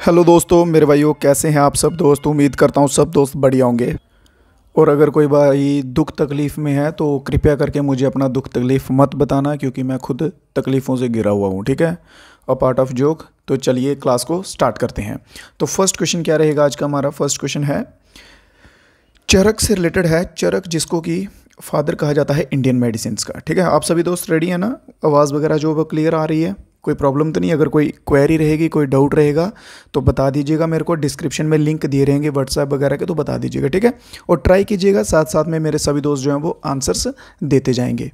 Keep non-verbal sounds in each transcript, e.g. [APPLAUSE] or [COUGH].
Hello दोस्तों, मेरे भाइयों, कैसे हैं आप सब दोस्त? उम्मीद करता हूँ सब दोस्त बढ़िया होंगे। और अगर कोई भाई दुख तकलीफ़ में है तो कृपया करके मुझे अपना दुख तकलीफ़ मत बताना, क्योंकि मैं खुद तकलीफ़ों से गिरा हुआ हूँ, ठीक है? अ पार्ट ऑफ़ जोक तो चलिए क्लास को स्टार्ट करते हैं। तो फ़र्स्ट क्वेश्चन क्या रहेगा आज का हमारा? फ़र्स्ट क्वेश्चन है, चरक से रिलेटेड है, चरक जिसको कि फादर कहा जाता है इंडियन मेडिसिन का, ठीक है? आप सभी दोस्त रेडी है ना? आवाज़ वगैरह जो वो क्लियर आ रही है? कोई प्रॉब्लम तो नहीं, अगर कोई क्वेरी रहेगी, कोई डाउट रहेगा तो बता दीजिएगा, मेरे को डिस्क्रिप्शन में लिंक दिए रहेंगे व्हाट्सएप वगैरह के तो बता दीजिएगा, ठीक है? और ट्राई कीजिएगा साथ साथ में मेरे सभी दोस्त जो हैं, वो आंसर्स देते जाएँगे।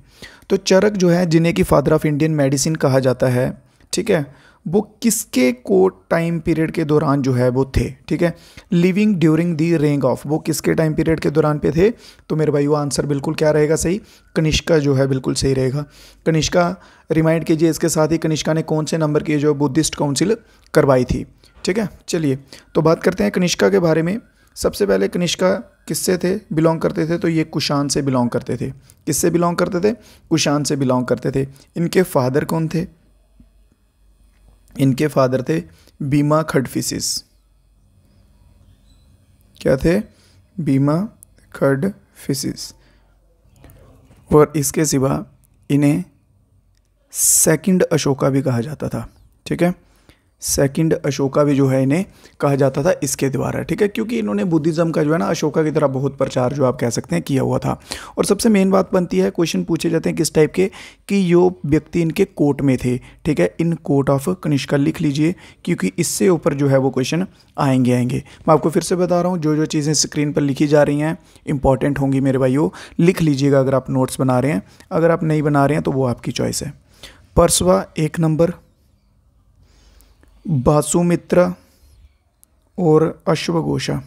तो चरक जो है, जिन्हें कि फादर ऑफ़ इंडियन मेडिसिन कहा जाता है, ठीक है? वो किसके को टाइम पीरियड के दौरान जो है वो थे, ठीक है? लिविंग ड्यूरिंग दी रेंग ऑफ़ वो किसके टाइम पीरियड के दौरान पे थे? तो मेरे भाई, वो आंसर बिल्कुल क्या रहेगा सही? कनिष्का जो है बिल्कुल सही रहेगा। कनिष्का रिमाइंड कीजिए इसके साथ ही, कनिष्का ने कौन से नंबर की जो बुद्धिस्ट काउंसिल करवाई थी, ठीक है? चलिए तो बात करते हैं कनिष्का के बारे में। सबसे पहले कनिष्का किससे थे? बिलोंग करते थे तो ये कुशान से बिलोंग करते थे। किससे बिलोंग करते थे? कुशान से बिलोंग करते थे। इनके फादर कौन थे? इनके फादर थे बीमा खडफिसिस। क्या थे? बीमा खडफिसिस। और इसके सिवा इन्हें सेकंड अशोका भी कहा जाता था, ठीक है? सेकंड अशोका भी जो है इन्हें कहा जाता था इसके द्वारा, ठीक है? क्योंकि इन्होंने बुद्धिज़्म का जो है ना अशोका की तरह बहुत प्रचार जो आप कह सकते हैं किया हुआ था। और सबसे मेन बात बनती है क्वेश्चन पूछे जाते हैं किस टाइप के, कि यो व्यक्ति इनके कोर्ट में थे, ठीक है? इन कोर्ट ऑफ़ कनिष्का लिख लीजिए, क्योंकि इससे ऊपर जो है वो क्वेश्चन आएँगे आएँगे। मैं आपको फिर से बता रहा हूँ जो जो चीज़ें स्क्रीन पर लिखी जा रही हैं इंपॉर्टेंट होंगी मेरे भाइयों, लिख लीजिएगा अगर आप नोट्स बना रहे हैं। अगर आप नहीं बना रहे हैं तो वो आपकी चॉइस है। परसवा एक नंबर बासुमित्र और अश्वघोषा।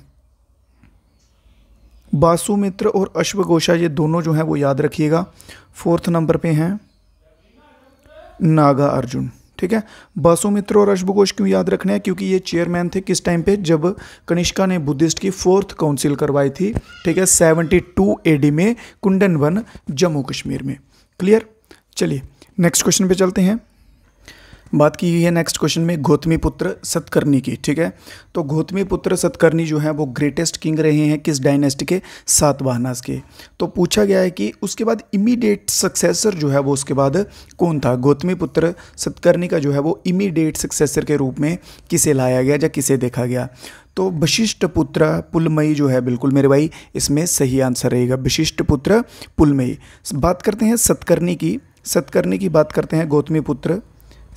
बासुमित्र और अश्वघोषा ये दोनों जो हैं वो याद रखिएगा। फोर्थ नंबर पे हैं नागा अर्जुन, ठीक है? बासुमित्र और अश्वघोष क्यों याद रखने हैं? क्योंकि ये चेयरमैन थे किस टाइम पे? जब कनिष्का ने बुद्धिस्ट की फोर्थ काउंसिल करवाई थी, ठीक है? सेवेंटी टू एडी में कुंडन वन जम्मू कश्मीर में। क्लियर चलिए नेक्स्ट क्वेश्चन पे चलते हैं। बात की गई है नेक्स्ट क्वेश्चन में, गौतमी पुत्र सतकर्णी की, ठीक है? तो गौतमी पुत्र सतकर्णी जो है, वो ग्रेटेस्ट किंग रहे हैं किस डायनेस्टी के? सात सातवाहनास के। तो पूछा गया है कि उसके बाद इमीडिएट सक्सेसर जो है, वो उसके बाद कौन था? गौतमी पुत्र सतकर्णी का जो है, वो इमीडिएट सक्सेसर के रूप में किसे लाया गया या किसे देखा गया? तो वशिष्ठ पुत्र पुलमयी जो है, बिल्कुल मेरे भाई, इसमें सही आंसर रहेगा। वशिष्ठ पुत्र पुलमयी बात करते हैं सतकर्णी की। सतकर्णी की बात करते हैं गौतमी पुत्र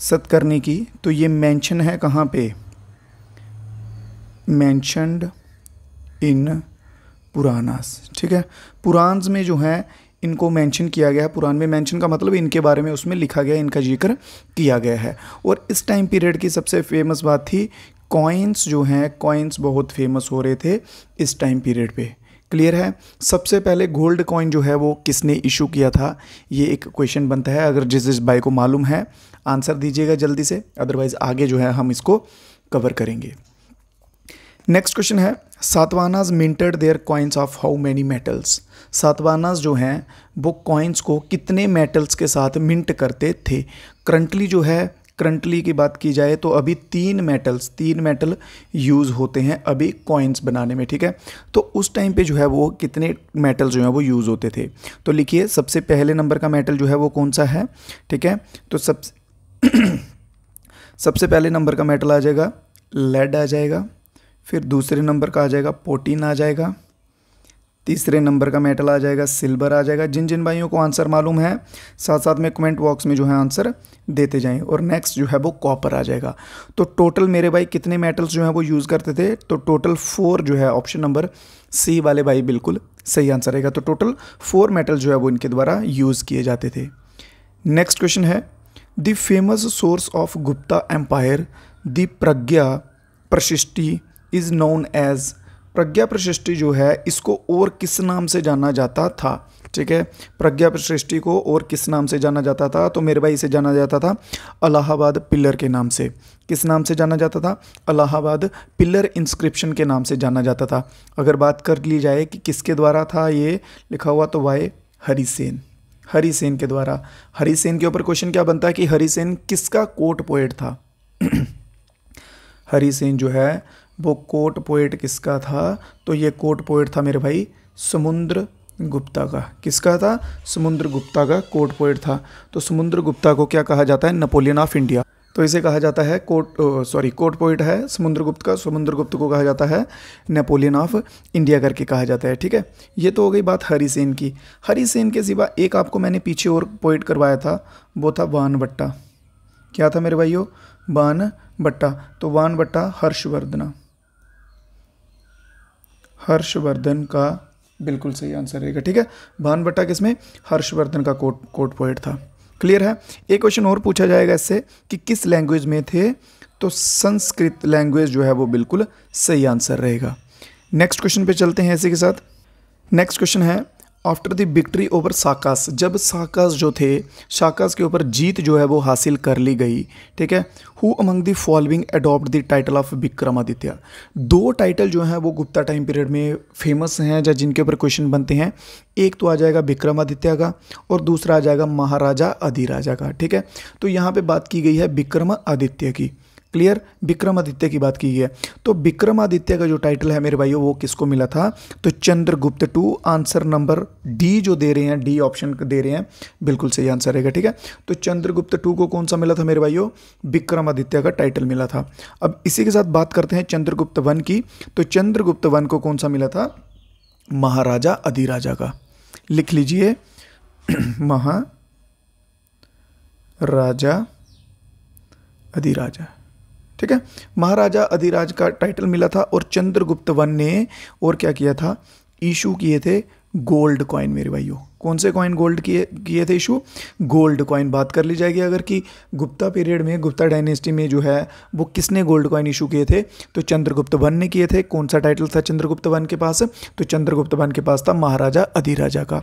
सतकर्णी की तो ये मेंशन है कहाँ पे? मैंशनड इन पुरानास ठीक है? पुरान्स में जो है, इनको मेंशन किया गया है। पुराण में मेंशन का मतलब इनके बारे में उसमें लिखा गया, इनका ज़िक्र किया गया है। और इस टाइम पीरियड की सबसे फ़ेमस बात थी कॉइन्स जो हैं कॉइन्स बहुत फ़ेमस हो रहे थे इस टाइम पीरियड पे। क्लियर है? सबसे पहले गोल्ड कॉइन जो है वो किसने इशू किया था? ये एक क्वेश्चन बनता है, अगर जिस जिस भाई को मालूम है, आंसर दीजिएगा जल्दी से अदरवाइज़ आगे जो है हम इसको कवर करेंगे। नेक्स्ट क्वेश्चन है, Satavahanas minted their coins of how many metals Satavahanas जो हैं, वो कॉइन्स को कितने मेटल्स के साथ मिंट करते थे? करंटली जो है करंटली की बात की जाए तो अभी तीन मेटल्स तीन मेटल यूज़ होते हैं अभी कॉइन्स बनाने में, ठीक है? तो उस टाइम पे जो है वो कितने मेटल जो है वो यूज़ होते थे? तो लिखिए, सबसे पहले नंबर का मेटल जो है वो कौन सा है? ठीक है? तो सब, सबसे पहले नंबर का मेटल आ जाएगा लेड आ जाएगा, फिर दूसरे नंबर का आ जाएगा पोटीन आ जाएगा तीसरे नंबर का मेटल आ जाएगा, सिल्वर आ जाएगा। जिन जिन भाइयों को आंसर मालूम है साथ साथ में कमेंट बॉक्स में जो है आंसर देते जाएँ। और नेक्स्ट जो है वो कॉपर आ जाएगा। तो टोटल मेरे भाई कितने मेटल्स जो है वो यूज़ करते थे? तो टोटल फोर जो है ऑप्शन नंबर सी वाले भाई बिल्कुल सही आंसर रहेगा। तो टोटल फोर मेटल जो है वो इनके द्वारा यूज़ किए जाते थे। नेक्स्ट क्वेश्चन है the famous source of Gupta empire the Prayaga Prashasti is known as Prayaga Prashasti जो है, इसको और किस नाम से जाना जाता था? ठीक है? प्रज्ञा प्रशिष्टि को और किस नाम से जाना जाता था? तो मेरे भाई इसे जाना जाता था अलाहाबाद पिलर के नाम से। किस नाम से जाना जाता था? अलाहाबाद पिलर इंस्क्रिप्शन के नाम से जाना जाता था। अगर बात कर ली जाए कि किसके द्वारा था ये, लिखा हुआ तो वाई हरिसेन। हरिसेन के द्वारा। हरिसेन के ऊपर क्वेश्चन क्या बनता है कि हरिसेन किसका कोट पोएट था? [CLEARS THROAT] हरिसेन जो है वो कोट पोएट किसका था? तो ये कोट पोएट था मेरे भाई समुद्र गुप्ता का। किसका था? समुद्र गुप्ता का कोट पोएट था। तो समुद्र गुप्ता को क्या कहा जाता है? नेपोलियन ऑफ़ इंडिया तो इसे कहा जाता है कोट सॉरी कोट पोइट है समुद्रगुप्त का। समुद्रगुप्त को कहा जाता है नेपोलियन ऑफ़ इंडिया करके कहा जाता है, ठीक है? ये तो हो गई बात हरी सेन की। हरी सेन के सिवा एक आपको मैंने पीछे और पोइट करवाया था, वो था वान बट्टा क्या था मेरे भाइयों? वान बट्टा तो वान बट्टा हर्षवर्धना। हर्षवर्धन का बिल्कुल सही आंसर रहेगा, ठीक है? भान भट्टा किसमें हर्षवर्धन का कोट कोट पोइट था। क्लियर है? एक क्वेश्चन और पूछा जाएगा इससे कि किस लैंग्वेज में थे? तो संस्कृत लैंग्वेज जो है वो बिल्कुल सही आंसर रहेगा। नेक्स्ट क्वेश्चन पे चलते हैं ऐसे के साथ। नेक्स्ट क्वेश्चन है after the victory over Sakas जब साकास जो थे साकास के ऊपर जीत जो है वो हासिल कर ली गई, ठीक है? Who among the following adopt the title of Vikramaditya दो टाइटल जो हैं वो गुप्ता टाइम पीरियड में फ़ेमस हैं, या जिनके ऊपर क्वेश्चन बनते हैं। एक तो आ जाएगा विक्रमादित्य का, और दूसरा आ जाएगा महाराजा अधिराजा का, ठीक है? तो यहाँ पे बात की गई है विक्रमादित्य की। क्लियर विक्रमादित्य की बात की है। तो विक्रमादित्य का जो टाइटल है मेरे भाइयों, वो किसको मिला था? तो Chandragupta two answer number D जो दे रहे हैं डी ऑप्शन दे रहे हैं। बिल्कुल सही आंसर रहेगा, ठीक है? तो चंद्रगुप्त टू को कौन सा मिला था मेरे भाइयों? विक्रमादित्य का टाइटल मिला था। अब इसी के साथ बात करते हैं चंद्रगुप्त वन की। तो चंद्रगुप्त वन को कौन सा मिला था? महाराजा अधिराजा का। लिख लीजिए। [CLEARS THROAT] महा राजा अधिराजा। ठीक है? महाराजा अधिराज का टाइटल मिला था और चंद्रगुप्त वन ने और क्या किया था? इशू किए थे गोल्ड कॉइन मेरे भाइयों। कौन से कॉइन गोल्ड किए किए थे इशू गोल्ड कॉइन बात कर ली जाएगी अगर कि गुप्ता पीरियड में, गुप्ता डायनेस्टी में जो है, वो किसने गोल्ड कॉइन इशू किए थे? तो चंद्रगुप्त वन ने किए थे। कौन सा टाइटल था चंद्रगुप्त वन के पास? तो चंद्रगुप्त वन के पास था महाराजा अधिराजा का।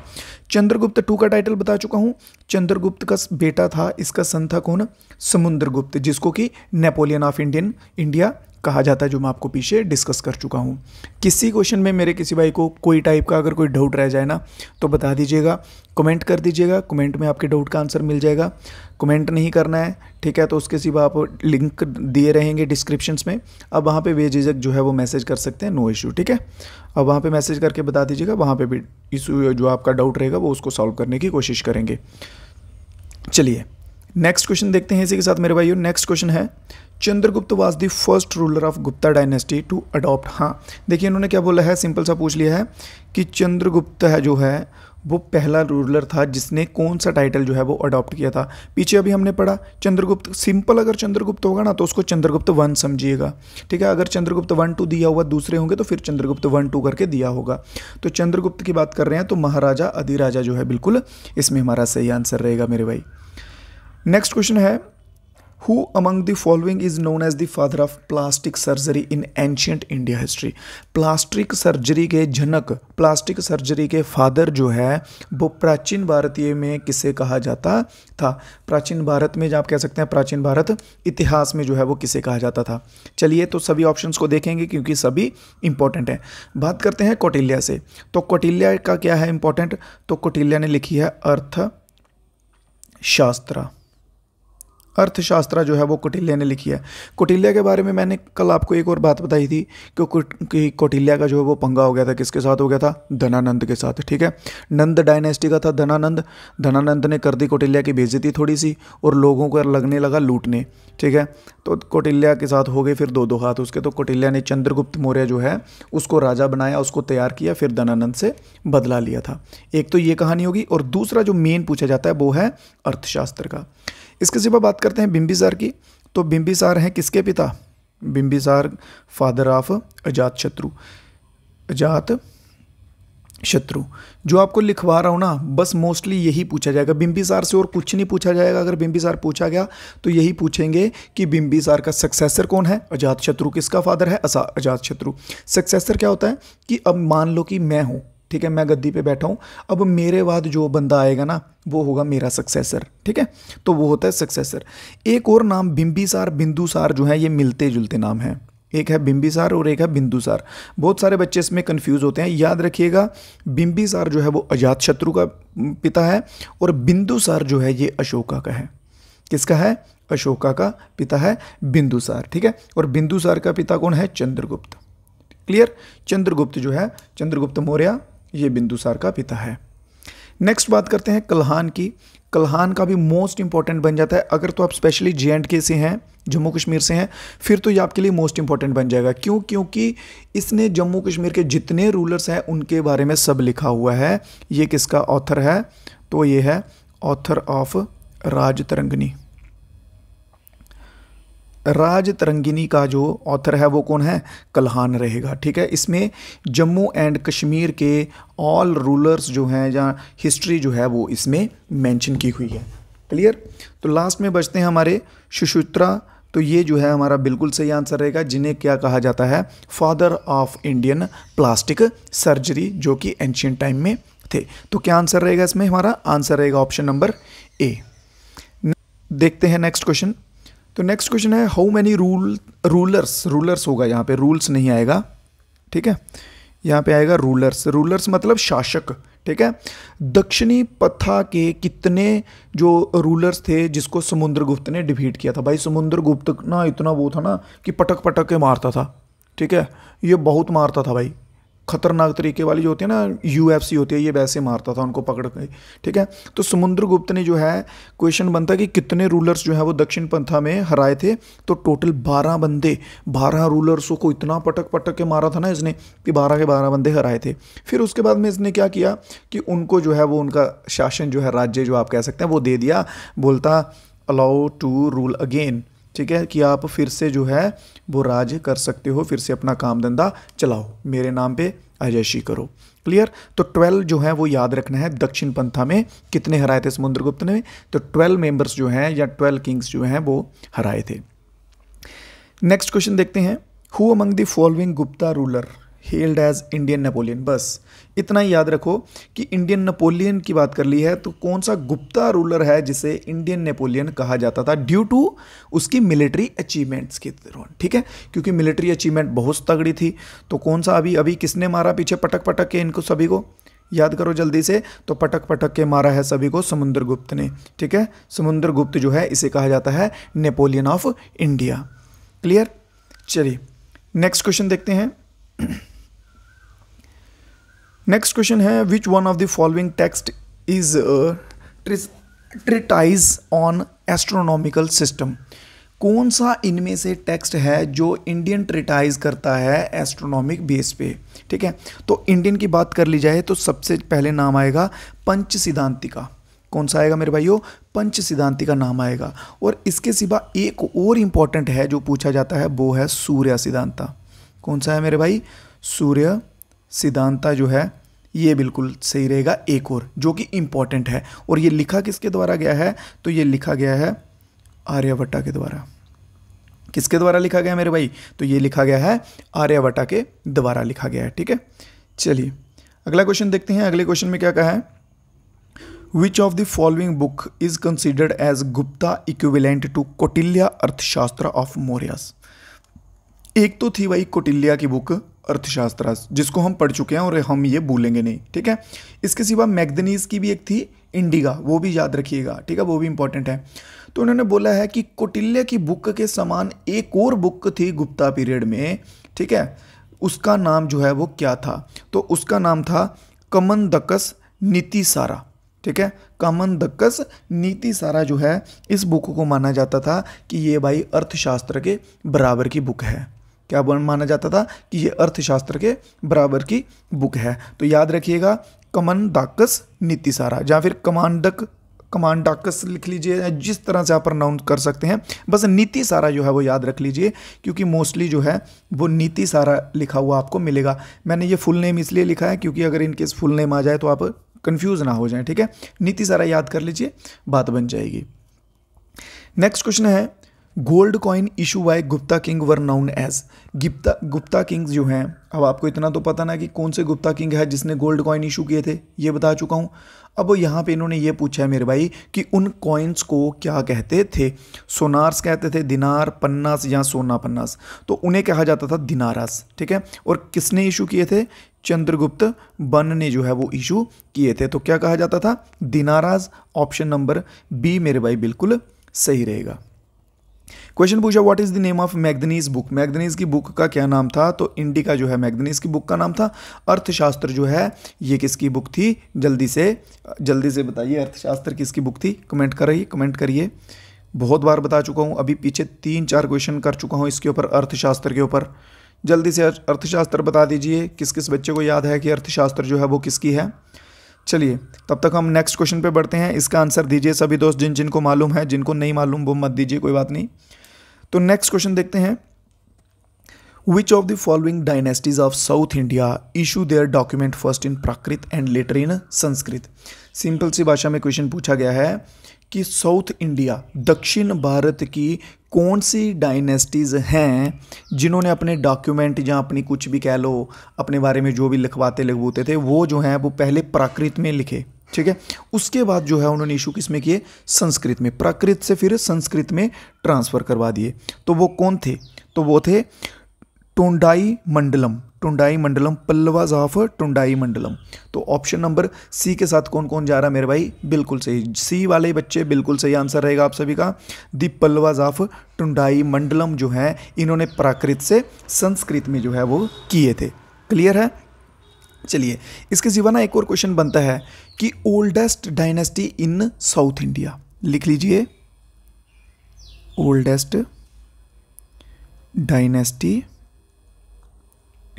चंद्रगुप्त टू का टाइटल बता चुका हूँ। चंद्रगुप्त का बेटा था, इसका सन था कौन? समुद्रगुप्त, जिसको कि नेपोलियन ऑफ़ इंडियन इंडिया कहा जाता है, जो मैं आपको पीछे डिस्कस कर चुका हूँ। किसी क्वेश्चन में मेरे किसी भाई को कोई टाइप का अगर कोई डाउट रह जाए ना तो बता दीजिएगा कमेंट कर दीजिएगा कमेंट में आपके डाउट का आंसर मिल जाएगा। कमेंट नहीं करना है, ठीक है तो उसके सिवा आप लिंक दिए रहेंगे डिस्क्रिप्शंस में। अब वहाँ पे बेझिझक जो है वो मैसेज कर सकते हैं नो इशू ठीक है? अब वहाँ पे मैसेज करके बता दीजिएगा, वहाँ पे भी इशू जो आपका डाउट रहेगा, वो उसको सॉल्व करने की कोशिश करेंगे। चलिए नेक्स्ट क्वेश्चन देखते हैं इसी के साथ मेरे भाइयों नेक्स्ट क्वेश्चन है, Chandragupta was the first ruler of Gupta dynasty to adopt हाँ। देखिए, इन्होंने क्या बोला है सिंपल सा पूछ लिया है कि चंद्रगुप्त है जो है, वो पहला रूलर था जिसने कौन सा टाइटल जो है वो अडॉप्ट किया था। पीछे अभी हमने पढ़ा, चंद्रगुप्त सिंपल अगर चंद्रगुप्त होगा ना तो उसको चंद्रगुप्त वन समझिएगा, ठीक है? अगर चंद्रगुप्त वन टू दिया हुआ दूसरे होंगे तो फिर चंद्रगुप्त वन टू करके दिया होगा। तो चंद्रगुप्त की बात कर रहे हैं तो महाराजा, अधिराजा जो है, बिल्कुल इसमें हमारा सही आंसर रहेगा मेरे भाई। नेक्स्ट क्वेश्चन है who among the following is known as the father of plastic surgery in ancient India history plastic surgery के जनक प्लास्टिक सर्जरी के फादर जो है, वो प्राचीन भारतीय में किसे कहा जाता था? प्राचीन भारत में आप कह सकते हैं, प्राचीन भारत इतिहास में जो है वो किसे कहा जाता था? चलिए तो सभी ऑप्शंस को देखेंगे क्योंकि सभी इंपॉर्टेंट हैं। बात करते हैं कौटिल्या से। तो कौटिल्या का क्या है इंपॉर्टेंट तो कौटिल्या ने लिखी है अर्थ शास्त्र अर्थशास्त्र जो है वो कौटिल्य ने लिखी है। कौटिल्य के बारे में मैंने कल आपको एक और बात बताई थी कि कौटिल्य का जो है वो पंगा हो गया था, किसके साथ हो गया था? धनानंद के साथ, ठीक है? नंद डायनेस्टी का था धनानंद। धनानंद ने कर दी कौटिल्य की बेजती थोड़ी सी और लोगों को लगने लगा लूटने, ठीक है? तो कौटिल्य के साथ हो गए फिर दो दो हाथ उसके तो कौटिल्य ने चंद्रगुप्त मौर्य जो है उसको राजा बनाया, उसको तैयार किया, फिर धनानंद से बदला लिया था। एक तो ये कहानी होगी और दूसरा जो मेन पूछा जाता है वो है अर्थशास्त्र का। इसके सिवा बात करते हैं बिंबिसार की। तो बिंबिसार हैं किसके पिता? बिंबिसार, फादर ऑफ़ अजात शत्रु। अजात शत्रु। जो आपको लिखवा रहा हूँ ना, बस मोस्टली यही पूछा जाएगा। बिंबिसार से और कुछ नहीं पूछा जाएगा। अगर बिंबिसार पूछा गया तो यही पूछेंगे कि बिंबिसार का सक्सेसर कौन है? अजात शत्रु किसका फादर है? असा अजात शत्रु। सक्सेसर क्या होता है? कि अब मान लो कि मैं हूँ। ठीक है, मैं गद्दी पे बैठा हूँ। अब मेरे बाद जो बंदा आएगा ना, वो होगा मेरा सक्सेसर ठीक है? तो वो होता है सक्सेसर एक और नाम बिंबिसार बिंदुसार जो है, ये मिलते जुलते नाम हैं। एक है बिंबिसार और एक है बिंदुसार। बहुत सारे बच्चे इसमें कन्फ्यूज़ होते हैं। याद रखिएगा, बिंबिसार जो है, वो अजात शत्रु का पिता है और बिंदुसार जो है, ये अशोका का है। किसका है? अशोका का पिता है बिंदुसार, ठीक है? और बिंदुसार का पिता कौन है? चंद्रगुप्त। क्लियर? चंद्रगुप्त जो है, चंद्रगुप्त मौर्य ये बिंदुसार का पिता है। नेक्स्ट बात करते हैं कल्हान की। कल्हान का भी मोस्ट इंपॉर्टेंट बन जाता है। अगर तो आप स्पेशली जे एंड के से हैं, जम्मू कश्मीर से हैं, फिर तो ये आपके लिए मोस्ट इंपॉर्टेंट बन जाएगा। क्यों? क्योंकि इसने जम्मू कश्मीर के जितने रूलर्स हैं, उनके बारे में सब लिखा हुआ है। ये किसका ऑथर है? तो ये है ऑथर ऑफ़ राज तरंगनी राज तरंगिनी का जो ऑथर है, वो कौन है? कल्हान रहेगा, ठीक है? इसमें जम्मू एंड कश्मीर के ऑल रूलर्स जो हैं, या हिस्ट्री जो है, वो इसमें मेंशन की हुई है। क्लियर तो लास्ट में बचते हैं हमारे सुशुत्रा तो ये जो है, हमारा बिल्कुल सही आंसर रहेगा, जिन्हें क्या कहा जाता है? Father of Indian plastic surgery जो कि एंशियन टाइम में थे। तो क्या आंसर रहेगा इसमें? हमारा आंसर रहेगा ऑप्शन नंबर ए देखते हैं नेक्स्ट क्वेश्चन तो नेक्स्ट क्वेश्चन है how many rule rulers rulers होगा यहाँ पे रूल्स नहीं आएगा, ठीक है? यहाँ पे आएगा रूलर्स रूलर्स मतलब शासक, ठीक है? दक्षिणी पथा के कितने जो रूलर्स थे जिसको समुद्रगुप्त ने डिफीट किया था? भाई समुद्रगुप्त ना इतना वो था ना कि पटक पटक के मारता था, ठीक है? ये बहुत मारता था भाई। खतरनाक तरीके वाली जो होती है ना यूएफसी होती है, ये वैसे मारता था उनको पकड़ के, ठीक है? तो समुद्र गुप्त ने जो है क्वेश्चन बनता कि कितने रूलर्स जो है वो दक्षिण पंथा में हराए थे? तो टोटल बारह बंदे, बारह रूलर्सों को इतना पटक पटक के मारा था ना इसने, कि बारह के बारह बंदे हराए थे। फिर उसके बाद में इसने क्या किया, कि उनको जो है, वो उनका शासन जो है, राज्य जो आप कह सकते हैं, वो दे दिया, बोलता अलाउ टू रूल अगेन ठीक है, कि आप फिर से जो है, वो राज कर सकते हो, फिर से अपना काम धंधा चलाओ। मेरे नाम पे अजयशी करो। क्लियर तो ट्वेल्व जो है, वो याद रखना है दक्षिण पंथा में। कितने हराए थे समुद्रगुप्त ने? तो ट्वेल्व मेंबर्स जो हैं, या ट्वेल्व किंग्स जो हैं, वो हराए थे। नेक्स्ट क्वेश्चन देखते हैं। Who among the following Gupta ruler held as Indian Napoleon बस, इतना ही याद रखो कि इंडियन नेपोलियन की बात कर ली है तो कौन सा गुप्ता रूलर है जिसे इंडियन नेपोलियन कहा जाता था ड्यू टू उसकी मिलिट्री अचीवमेंट्स के दौरान, ठीक है? क्योंकि मिलिट्री अचीवमेंट बहुत तगड़ी थी तो कौन सा अभी अभी किसने मारा पीछे? पटक पटक के इनको सभी को, याद करो जल्दी से तो पटक पटक के मारा है सभी को समुद्र गुप्त ने, ठीक है? समुद्र गुप्त जो है, इसे कहा जाता है नेपोलियन ऑफ़ इंडिया क्लियर चलिए नेक्स्ट क्वेश्चन देखते हैं। नेक्स्ट क्वेश्चन है which one of the following text is treatise on astronomical system कौन सा इनमें से टेक्स्ट है जो इंडियन ट्रिटाइज करता है एस्ट्रोनॉमिक बेस पे? ठीक है? तो इंडियन की बात कर ली जाए तो सबसे पहले नाम आएगा पंच सिद्धांतिका कौन सा आएगा मेरे भाइयों? पंच सिद्धांति का नाम आएगा। और इसके सिवा एक और इंपॉर्टेंट है जो पूछा जाता है, वो है सूर्य सिद्धांता कौन सा है मेरे भाई? सूर्य सिद्धांता जो है, ये बिल्कुल सही रहेगा, एक और, जो कि इंपॉर्टेंट है। और ये लिखा किसके द्वारा गया है? तो ये लिखा गया है आर्यभट्टा के द्वारा। किसके द्वारा लिखा गया मेरे भाई? तो ये लिखा गया है आर्यभट्टा के द्वारा लिखा गया है, ठीक है? चलिए, अगला क्वेश्चन देखते हैं। अगले क्वेश्चन में क्या कहा है? Which of the following book is considered as Gupta equivalent to Kautilya Arthashastra of Mauryas एक तो थी भाई कोटिल्या की बुक अर्थशास्त्र जिसको हम पढ़ चुके हैं और हम ये भूलेंगे नहीं, ठीक है? इसके सिवा मैगदनीज की भी एक थी, इंडिगा, वो भी याद रखिएगा, ठीक है? वो भी इंपॉर्टेंट है। तो उन्होंने बोला है कि कोटिल्य की बुक के समान एक और बुक थी गुप्ता पीरियड में, ठीक है? उसका नाम जो है वो क्या था? तो उसका नाम था कमन दकस नीति सारा ठीक है? कमन दक्कस नीति सारा जो है, इस बुक को माना जाता था कि ये भाई अर्थशास्त्र के बराबर की बुक है। क्या माना जाता था कि ये अर्थशास्त्र के बराबर की बुक है। तो याद रखिएगा कमन दाकस नीति सारा या फिर कमांडक, कमांडाकस लिख लीजिए जिस तरह से आप प्रनाउंस कर सकते हैं, बस नीति सारा जो है वो याद रख लीजिए, क्योंकि मोस्टली जो है वो नीति सारा लिखा हुआ आपको मिलेगा। मैंने ये फुल नेम इसलिए लिखा है क्योंकि अगर इनकेस फुल नेम आ जाए तो आप कन्फ्यूज़ ना हो जाए, ठीक है? नीति सारा याद कर लीजिए, बात बन जाएगी। नेक्स्ट क्वेश्चन है gold coin issue by Gupta king were known as. Gupta Gupta kings जो हैं, अब आपको इतना तो पता ना कि कौन से गुप्ता किंग है जिसने गोल्ड कॉइन इशू किए थे, ये बता चुका हूँ। अब यहाँ पे इन्होंने ये पूछा है मेरे भाई कि उन कॉइन्स को क्या कहते थे? सोनार्स कहते थे दिनार, पन्नास या सोना पन्नास। तो उन्हें कहा जाता था दिनारास, ठीक है? और किसने इशू किए थे? चंद्रगुप्त बन ने जो है वो इशू किए थे। तो क्या कहा जाता था? दिनाराज ऑप्शन नंबर बी मेरे भाई बिल्कुल सही रहेगा। क्वेश्चन पूछा what is the name of Megasthenes book Megasthenes की बुक का क्या नाम था? तो इंडिका जो है मैगनीज की बुक का नाम था। अर्थशास्त्र जो है, ये किसकी बुक थी? जल्दी से जल्दी से बताइए, अर्थशास्त्र किसकी बुक थी? कमेंट करिए कमेंट करिए। बहुत बार बता चुका हूँ, अभी पीछे तीन चार क्वेश्चन कर चुका हूँ इसके ऊपर, अर्थशास्त्र के ऊपर। जल्दी से अर्थशास्त्र बता दीजिए किस किस बच्चे को याद है कि अर्थशास्त्र जो है, वो किसकी है? चलिए, तब तक हम नेक्स्ट क्वेश्चन पे बढ़ते हैं। इसका आंसर दीजिए सभी दोस्त जिन जिनको मालूम है, जिनको नहीं मालूम, वो मत दीजिए, कोई बात नहीं। तो नेक्स्ट क्वेश्चन देखते हैं। Which of the following dynasties of south India issue their document first in Prakrit and later in Sanskrit simple सी भाषा में क्वेश्चन पूछा गया है। कि साउथ इंडिया, दक्षिण भारत की कौन सी डायनेस्टीज़ हैं जिन्होंने अपने डॉक्यूमेंट या अपनी कुछ भी कह लो, अपने बारे में जो भी लिखवाते लिखवाते थे, वो जो हैं, वो पहले प्राकृत में लिखे, ठीक है? उसके बाद जो है उन्होंने इशू किसमें किए? संस्कृत में। प्राकृत से फिर संस्कृत में ट्रांसफ़र करवा दिए। तो वो कौन थे? तो वो थे टोंडाई मंडलम। टुंडाई मंडलम पल्लवाज ऑफ़ टुंडाई मंडलम। तो ऑप्शन नंबर सी के साथ कौन कौन जा रहा है मेरे भाई? बिल्कुल सही। सी वाले बच्चे, बिल्कुल सही आंसर रहेगा आप सभी का। दी पल्लवाज ऑफ़ टुंडाई मंडलम जो है, इन्होंने प्राकृत से संस्कृत में जो है वो किए थे। क्लियर है? चलिए, इसके सिवा ना एक और क्वेश्चन बनता है कि oldest dynasty in south India लिख लीजिए। Oldest dynasty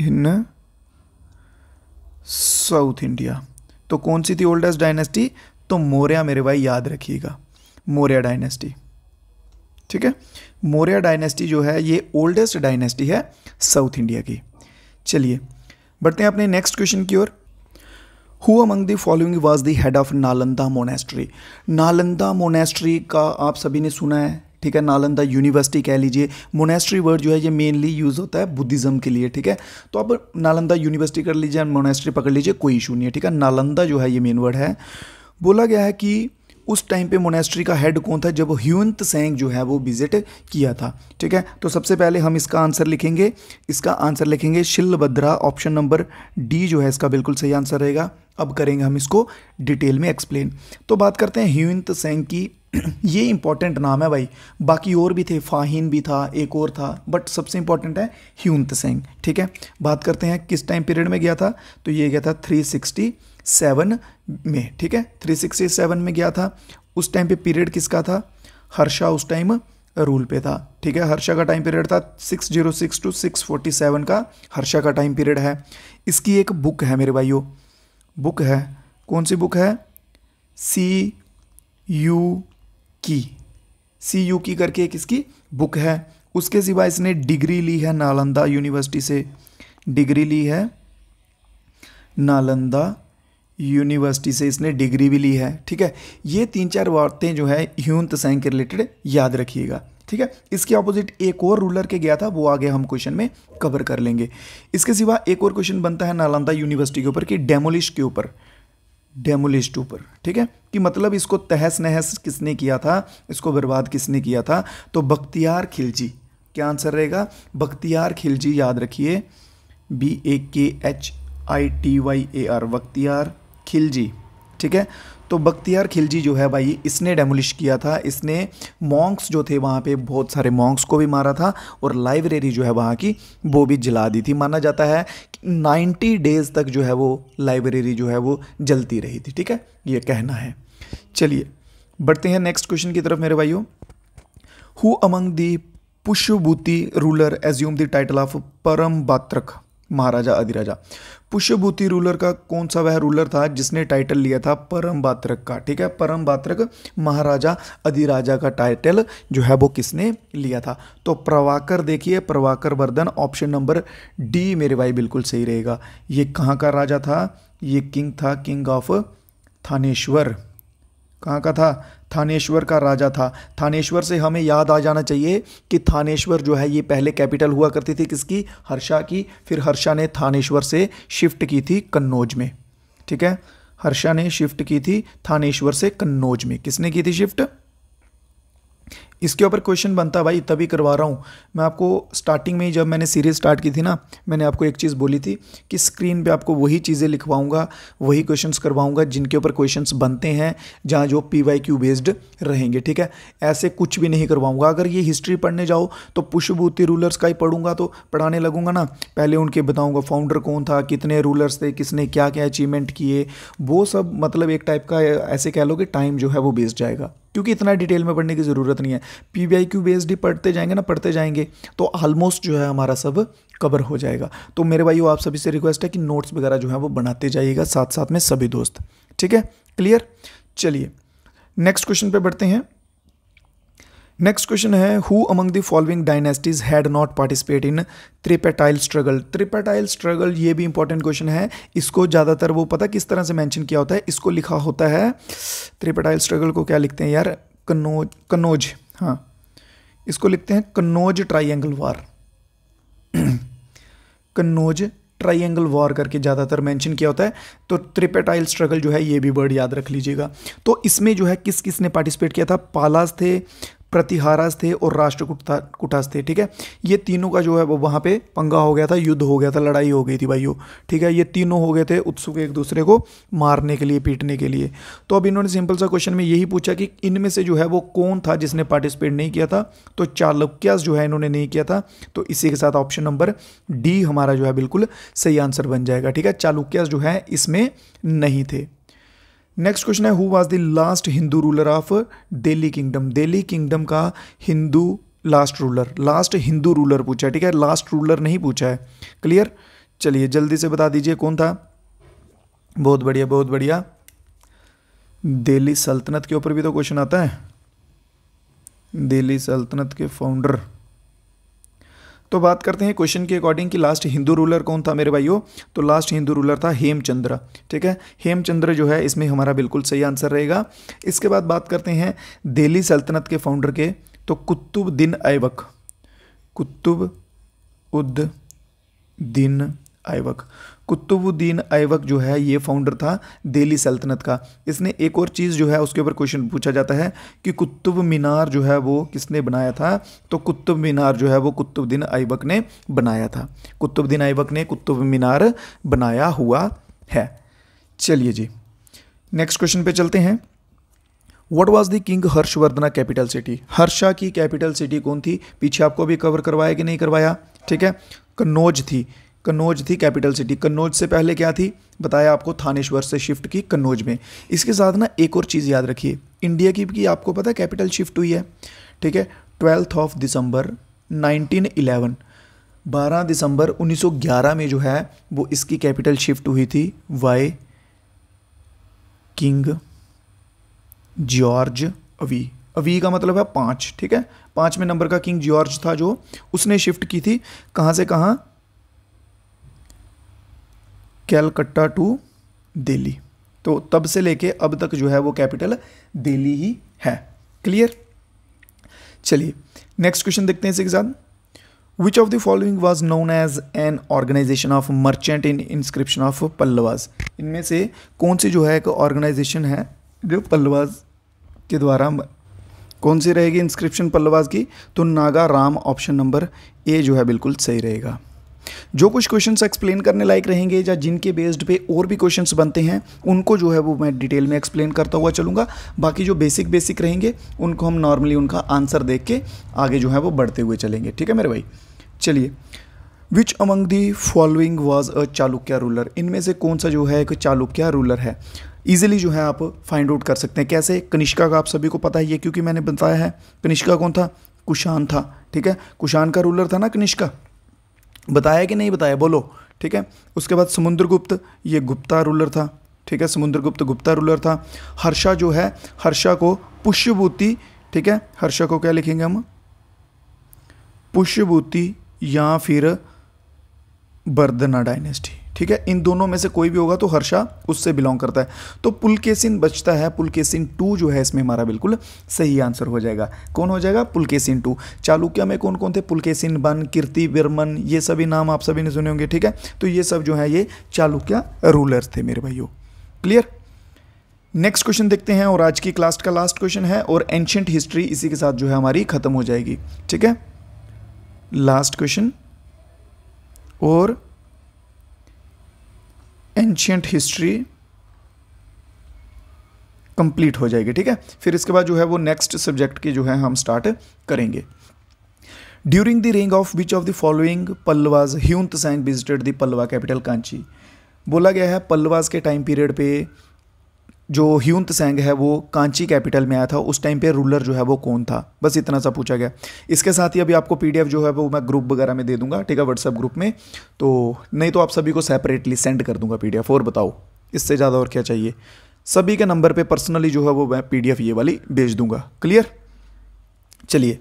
in south India. तो कौन सी थी ओल्डेस्ट डायनेस्टी तो मौर्य, मेरे भाई याद रखिएगा। मौर्य डायनेस्टी ठीक है? मौर्य डायनेस्टी जो है, ये ओल्डेस्ट डायनेस्टी है साउथ इंडिया की। चलिए, बढ़ते हैं अपने नेक्स्ट क्वेश्चन की ओर। Who among the following was the head of Nalanda monastery Nalanda monastery का आप सभी ने सुना है। ठीक है, नालंदा यूनिवर्सिटी कह लीजिए मोनेस्ट्री वर्ड जो है ये मेनली यूज़ होता है बुद्धिज़्म के लिए, ठीक है? तो आप नालंदा यूनिवर्सिटी कर लीजिए मोनेस्ट्री पकड़ लीजिए, कोई इशू नहीं है, ठीक है? नालंदा जो है ये मेन वर्ड है। बोला गया है कि उस टाइम पे मोनेस्ट्री का हेड कौन था, जब ह्यूंत सेंग जो है वो विज़िट किया था, ठीक है? तो सबसे पहले हम इसका आंसर लिखेंगे, इसका आंसर लिखेंगे शिलभद्रा ऑप्शन नंबर डी जो है इसका बिल्कुल सही आंसर रहेगा। अब करेंगे हम इसको डिटेल में एक्सप्लेन तो बात करते हैं ह्यूंत सेंग की [CLEARS THROAT] ये इंपॉर्टेंट नाम है भाई। बाकी और भी थे, फाहिन भी था, एक और था बट सबसे इंपॉर्टेंट है ह्यूंत सेंग ठीक है? बात करते हैं किस टाइम पीरियड में गया था? तो ये गया था थ्री सिक्सटी सेवन में, ठीक है? थ्री सिक्सटी सेवन में गया था। उस टाइम पे पीरियड किसका था? हर्षा उस टाइम रूल पे था, ठीक है? हर्षा का टाइम पीरियड था six zero six two six forty seven का। हर्षा का टाइम पीरियड है। इसकी एक बुक है मेरे भाइयों। बुक है। कौन सी बुक है? सी यू की सी यू की करके एक इसकी बुक है। उसके सिवा इसने डिग्री ली है नालंदा यूनिवर्सिटी से। डिग्री ली है नालंदा यूनिवर्सिटी से इसने डिग्री भी ली है, ठीक है? ये तीन चार बातें जो है, ह्यूंत सैंग के रिलेटेड याद रखिएगा, ठीक है? इसके ऑपोजिट एक और रूलर के गया था, वो आगे हम क्वेश्चन में कवर कर लेंगे। इसके सिवा एक और क्वेश्चन बनता है नालंदा यूनिवर्सिटी के ऊपर, कि डेमोलिश के ऊपर। डेमोलिस्ट ऊपर, ठीक है? कि मतलब इसको तहस नहस किसने किया था? इसको बर्बाद किसने किया था? तो बख्तियार खिलजी। क्या आंसर रहेगा? बख्तियार खिलजी, याद रखिए। B A K H I T Y A R Bakhtiyar Khilji. ठीक है? तो बख्तियार खिलजी जो है भाई, इसने डेमोलिश किया था। इसने मॉन्क्स जो थे वहाँ पे, बहुत सारे मॉन्क्स को भी मारा था और लाइब्रेरी जो है वहाँ की, वो भी जला दी थी। माना जाता है कि नाइन्टी डेज़ तक जो है वो लाइब्रेरी जो है वो जलती रही थी। ठीक है? ये कहना है। चलिए, बढ़ते हैं नेक्स्ट क्वेश्चन की तरफ़ मेरे भाइयों। Who among the Pushyabhuti ruler assume the title of Param Bhattaraka Maharaja अधिराजा। Pushyabhuti ruler का कौन सा वह रूलर था जिसने टाइटल लिया था परम बात्रक का, ठीक है? परम बात्रक महाराजा अधिराजा का टाइटल जो है वो किसने लिया था? तो प्रवाकर देखिए Prabhakar Vardhan option number D मेरे भाई, बिल्कुल सही रहेगा। ये कहाँ का राजा था? ये किंग था किंग ऑफ़ थानेश्वर। कहाँ का था? थानेश्वर का राजा था। थानेश्वर से हमें याद आ जाना चाहिए कि थानेश्वर जो है, ये पहले कैपिटल हुआ करती थी किसकी? हर्षा की। फिर हर्षा ने थानेश्वर से शिफ्ट की थी कन्नौज में। ठीक है? हर्षा ने शिफ्ट की थी थानेश्वर से कन्नौज में। किसने की थी शिफ्ट? इसके ऊपर क्वेश्चन बनता भाई, तभी करवा रहा हूँ। मैं आपको स्टार्टिंग में ही जब मैंने सीरीज़ स्टार्ट की थी ना, मैंने आपको एक चीज़ बोली थी कि स्क्रीन पे आपको वही चीज़ें लिखवाऊँगा, वही क्वेश्चंस करवाऊँगा जिनके ऊपर क्वेश्चंस बनते हैं, जहाँ जो पी वाई क्यू बेस्ड रहेंगे, ठीक है? ऐसे कुछ भी नहीं करवाऊँगा। अगर ये हिस्ट्री पढ़ने जाओ तो पुष्पभूति रूलर्स का ही पढ़ूँगा तो पढ़ाने लगूँगा ना। पहले उनके बताऊँगा फाउंडर कौन था, कितने रूलर्स थे, किसने क्या क्या अचीवमेंट किए, वो सब मतलब एक टाइप का ऐसे कह लो कि टाइम जो है वो बेस्ड जाएगा। क्योंकि इतना डिटेल में पढ़ने की ज़रूरत नहीं है। P V I Q based D पढ़ते जाएँगे ना, पढ़ते जाएँगे तो ऑलमोस्ट जो है हमारा सब कवर हो जाएगा। तो मेरे भाई आप सभी से रिक्वेस्ट है कि नोट्स वगैरह जो है वो बनाते जाइएगा साथ साथ में सभी दोस्त। ठीक है? क्लियर चलिए नेक्स्ट क्वेश्चन पे बढ़ते हैं। नेक्स्ट क्वेश्चन है who among the following dynasties had not participate in tripartite struggle tripartite struggle ये भी इंपॉर्टेंट क्वेश्चन है। इसको ज़्यादातर वो पता किस तरह से मेंशन किया होता है? इसको लिखा होता है त्रिपेटाइल स्ट्रगल को क्या लिखते हैं यार? कन्नौज कन्नौज हाँ। इसको लिखते हैं, Kannauj triangle war [CLEARS THROAT] Kannauj triangle war करके ज़्यादातर मेंशन किया होता है। तो त्रिपेटाइल स्ट्रगल जो है, ये भी वर्ड याद रख लीजिएगा। तो इसमें जो है किस किस ने पार्टिसिपेट किया था? पालास थे प्रतिहारास थे और राष्ट्रकुटा कुटास थे ठीक है? ये तीनों का जो है वो वहाँ पे पंगा हो गया था, युद्ध हो गया था, लड़ाई हो गई थी भाइयों, ठीक है? ये तीनों हो गए थे उत्सुक एक दूसरे को मारने के लिए, पीटने के लिए। तो अब इन्होंने सिंपल सा क्वेश्चन में यही पूछा कि इनमें से जो है वो कौन था जिसने पार्टिसिपेट नहीं किया था? तो चालुक्यास जो है इन्होंने नहीं किया था। तो इसी के साथ ऑप्शन नंबर डी हमारा जो है बिल्कुल सही आंसर बन जाएगा, ठीक है? चालुक्यास जो है इसमें नहीं थे। नेक्स्ट क्वेश्चन है who was the last Hindu ruler of Delhi kingdom Delhi kingdom का Hindu last ruler last Hindu ruler पूछा है, ठीक है? लास्ट रूलर नहीं पूछा है। क्लियर चलिए, जल्दी से बता दीजिए कौन था? बहुत बढ़िया बहुत बढ़िया। दिल्ली सल्तनत के ऊपर भी तो क्वेश्चन आता है। दिल्ली सल्तनत के फाउंडर तो बात करते हैं क्वेश्चन के अकॉर्डिंग कि लास्ट हिंदू रूलर कौन था मेरे भाइयों? तो लास्ट हिंदू रूलर था हेमचंद्र, ठीक है? हेमचंद्र जो है, इसमें हमारा बिल्कुल सही आंसर रहेगा। इसके बाद बात करते हैं दिल्ली सल्तनत के फाउंडर के तो कुतुब दिन ऐबक कुतुब उद दिन ऐबक कुतुबुद्दीन ऐबक जो है, ये फाउंडर था दिल्ली सल्तनत का। इसने एक और चीज़ जो है, उसके ऊपर क्वेश्चन पूछा जाता है कि कुतुब मीनार जो है, वो किसने बनाया था? तो कुतुब मीनार जो है, वो कुतुबुद्दीन ऐबक ने बनाया था। कुतुबुद्दीन ऐबक ने कुतुब मीनार बनाया हुआ है। चलिए जी नेक्स्ट क्वेश्चन पे चलते हैं। What was the king Harshavardhana capital city Harsha की कैपिटल सिटी कौन थी? पीछे आपको भी कवर करवाया कि नहीं करवाया? ठीक है, कन्नौज थी। कन्नौज थी कैपिटल सिटी। कन्नौज से पहले क्या थी? बताया आपको थानेश्वर से शिफ्ट की कन्नौज में। इसके साथ ना एक और चीज़ याद रखिए। इंडिया की भी आपको पता है कैपिटल शिफ्ट हुई है। ठीक है? ट्वेल्थ ऑफ़ दिसंबर 1911 12 दिसंबर 1911 में जो है, वो इसकी कैपिटल शिफ्ट हुई थी वाई किंग जॉर्ज अवी। अवी का मतलब है पाँच। ठीक है? पाँचवें नंबर का किंग जॉर्ज था जो। उसने शिफ्ट की थी। कहाँ से कहाँ? कैलकट्टा टू दिल्ली। तो तब से लेके अब तक जो है वो कैपिटल दिल्ली ही है। क्लियर चलिए नेक्स्ट क्वेश्चन देखते हैं इसी के साथ which of the following was known as an organization of merchant in inscription of Pallavas इनमें से कौन सी जो है एक ऑर्गेनाइजेशन है जो पल्लवाज के द्वारा कौन सी रहेगी इंस्क्रिप्शन पल्लवाज की? तो Nagaram option number A जो है बिल्कुल सही रहेगा। जो कुछ क्वेश्चंस एक्सप्लेन करने लायक रहेंगे या जिनके बेस्ड पे और भी क्वेश्चंस बनते हैं, उनको जो है वो मैं डिटेल में एक्सप्लेन करता हुआ चलूँगा। बाकी जो बेसिक बेसिक रहेंगे, उनको हम नॉर्मली उनका आंसर देख के आगे जो है वो बढ़ते हुए चलेंगे। ठीक है मेरे भाई? चलिए। Which among the following was a Chalukya ruler इनमें से कौन सा जो है एक चालुक्य रूलर है? ईजिली जो है आप फाइंड आउट कर सकते हैं। कैसे? कनिष्का का आप सभी को पता ही है, क्योंकि मैंने बताया है। कनिष्का कौन था? कुशान था। ठीक है? कुशान का रूलर था ना कनिष्का? बताया कि नहीं बताया? बोलो, ठीक है? उसके बाद समुद्रगुप्त, ये गुप्ता रूलर था, ठीक है? समुद्रगुप्त गुप्ता रूलर था। हर्षा जो है, हर्षा को पुष्यभूति, ठीक है? हर्षा को क्या लिखेंगे हम? पुष्यभूति या फिर बर्दना डायनेस्टी ठीक है? इन दोनों में से कोई भी होगा तो हर्षा उससे बिलोंग करता है। तो पुलकेसिन बचता है। पुलकेसिन टू जो है इसमें हमारा बिल्कुल सही आंसर हो जाएगा। कौन हो जाएगा? पुलकेसिन टू। चालुक्य में कौन कौन थे पुलकेसिन बन, कीर्ति बिरमन ये सभी नाम आप सभी ने सुने होंगे, ठीक है? तो ये सब जो है ये चालुक्य रूलर्स थे मेरे भाइयों। क्लियर नेक्स्ट क्वेश्चन देखते हैं और आज की क्लास का लास्ट क्वेश्चन है और एंशंट हिस्ट्री इसी के साथ जो है हमारी खत्म हो जाएगी। ठीक है? लास्ट क्वेश्चन और एंशियंट हिस्ट्री कंप्लीट हो जाएगी, ठीक है? फिर इसके बाद जो है वो नेक्स्ट सब्जेक्ट की जो है हम स्टार्ट करेंगे। During the ring of which of the following Pallavas Hiuen Tsang visited the Pallava capital Kanchi बोला गया है पल्लवाज के टाइम पीरियड पे जो ह्यूंत सैंग है, वो कांची कैपिटल में आया था। उस टाइम पे रूलर जो है, वो कौन था? बस इतना सा पूछा गया। इसके साथ ही अभी आपको पीडीएफ जो है, वो मैं ग्रुप वगैरह में दे दूँगा, ठीक है, व्हाट्सएप ग्रुप में। तो नहीं तो आप सभी को सेपरेटली सेंड कर दूँगा पीडीएफ। और बताओ, इससे ज़्यादा और क्या चाहिए? सभी के नंबर पे पर्सनली जो है, वो मैं पीडीएफ ये वाली भेज दूँगा। क्लियर चलिए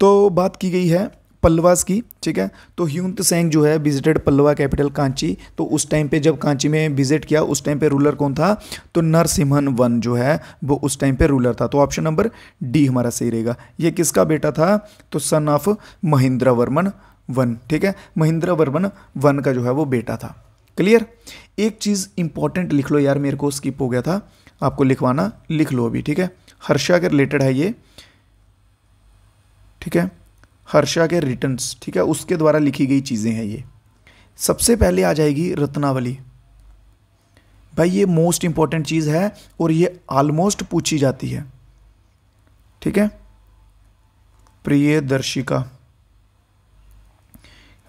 तो बात की गई है पल्लवास की, ठीक है? तो ह्यूंत सेंग जो है विजिटेड पल्लवा कैपिटल कांची तो उस टाइम पे जब कांची में विज़िट किया, उस टाइम पे रूलर कौन था? तो नरसिम्हन वन जो है, वो उस टाइम पे रूलर था। तो ऑप्शन नंबर डी हमारा सही रहेगा। ये किसका बेटा था? तो son of Mahendra Varman one, ठीक है? महिंद्रा वर्मन वन का जो है, वो बेटा था। क्लियर एक चीज़ इंपॉर्टेंट लिख लो यार, मेरे को स्किप हो गया था। आपको लिखवाना, लिख लो अभी, ठीक है? हर्षा के रिलेटेड है ये, ठीक है? हर्षा के रिटर्न्स, ठीक है? उसके द्वारा लिखी गई चीज़ें हैं ये। सबसे पहले आ जाएगी रत्नावली। भाई, ये मोस्ट इंपॉर्टेंट चीज़ है और ये ऑलमोस्ट पूछी जाती है। ठीक है? प्रिय दर्शिका,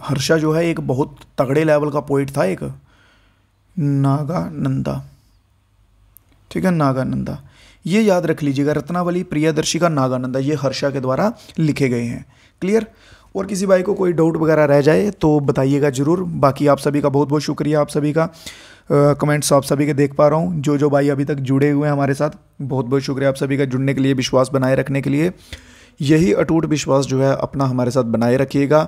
हर्षा जो है एक बहुत तगड़े लेवल का पोइट था एक। नागानंदा। ठीक है? नागानंदा। ये याद रख लीजिएगा, रत्नावली प्रियदर्शी का नागानंदा, ये हर्षा के द्वारा लिखे गए हैं। क्लियर और किसी भाई को कोई डाउट वगैरह रह जाए तो बताइएगा ज़रूर। बाकी आप सभी का बहुत बहुत शुक्रिया, आप सभी का कमेंट्स आप सभी के देख पा रहा हूँ। जो जो भाई अभी तक जुड़े हुए हैं हमारे साथ बहुत बहुत शुक्रिया आप सभी का जुड़ने के लिए, विश्वास बनाए रखने के लिए। यही अटूट विश्वास जो है, अपना हमारे साथ बनाए रखिएगा।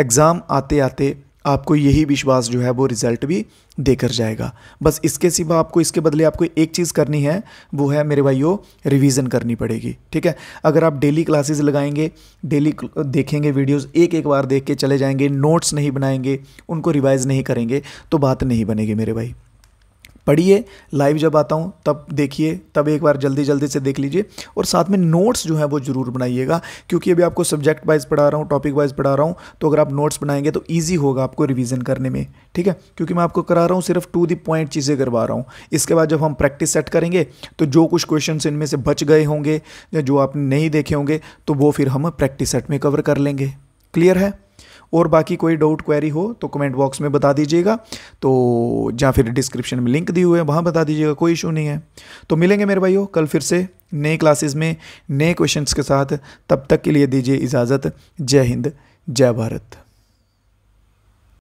एग्ज़ाम आते आते आपको यही विश्वास जो है वो रिज़ल्ट भी देकर जाएगा। बस इसके सिवा आपको, इसके बदले आपको एक चीज़ करनी है, वो है मेरे भाइयों रिवीजन करनी पड़ेगी, ठीक है? अगर आप डेली क्लासेस लगाएँगे डेली देखेंगे वीडियोस एक एक बार देख के चले जाएँगे नोट्स नहीं बनाएँगे, उनको रिवाइज नहीं करेंगे तो बात नहीं बनेगी मेरे भाई। पढ़िए लाइव जब आता हूँ, तब देखिए, तब एक बार जल्दी जल्दी से देख लीजिए और साथ में नोट्स जो है वो ज़रूर बनाइएगा, क्योंकि अभी आपको सब्जेक्ट वाइज पढ़ा रहा हूँ टॉपिक वाइज पढ़ा रहा हूँ तो अगर आप नोट्स बनाएँगे तो ईजी होगा आपको रिविज़न करने में, ठीक है? क्योंकि मैं आपको करा रहा हूँ, सिर्फ़ टू दी पॉइंट चीज़ें करवा रहा हूँ। इसके बाद जब हम प्रैक्टिस सेट करेंगे तो जो कुछ क्वेश्चन इनमें से बच गए होंगे, या जो आपने नहीं देखे होंगे तो वो फिर हम प्रैक्टिस सेट में कवर कर लेंगे। क्लियर है? और बाकी कोई डाउट क्वेरी हो तो कमेंट बॉक्स में बता दीजिएगा। तो या फिर डिस्क्रिप्शन में लिंक दिए हुए हैं, वहाँ बता दीजिएगा, कोई इशू नहीं है। तो मिलेंगे मेरे भाइयों, कल फिर से नए क्लासेस में, नए क्वेश्चंस के साथ। तब तक के लिए दीजिए इजाज़त। जय हिंद, जय भारत।